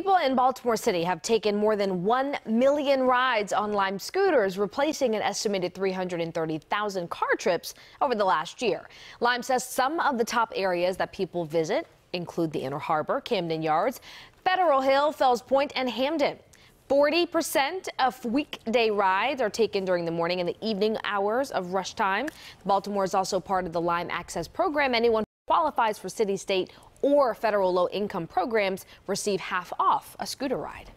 People in Baltimore City have taken more than 1 million rides on Lime scooters, replacing an estimated 330,000 car trips over the last year. Lime says some of the top areas that people visit include the Inner Harbor, Camden Yards, Federal Hill, Fells Point, and Hampden. 40% of weekday rides are taken during the morning and the evening hours of rush time. Baltimore is also part of the Lime Access program. Anyone qualifies for city, state, or federal low income programs receive half off a scooter ride.